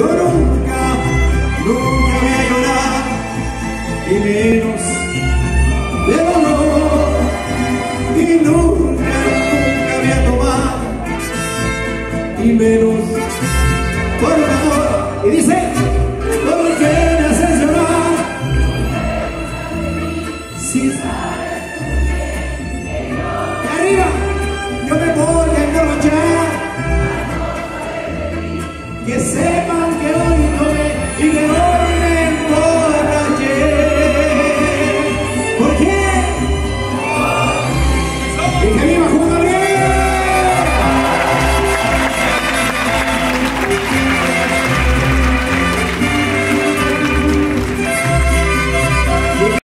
Yo nunca, nunca voy a llorar, y menos de dolor. Y nunca, nunca voy a tomar, y menos por amor. Y dice, ¿por qué me haces llorar? Si sí. que sepan que hoy tomé y que hoy me emborraché. ¿Por qué? ¿Y que